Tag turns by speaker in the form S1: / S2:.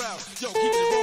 S1: crowd. Yo, keep it